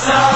Stop.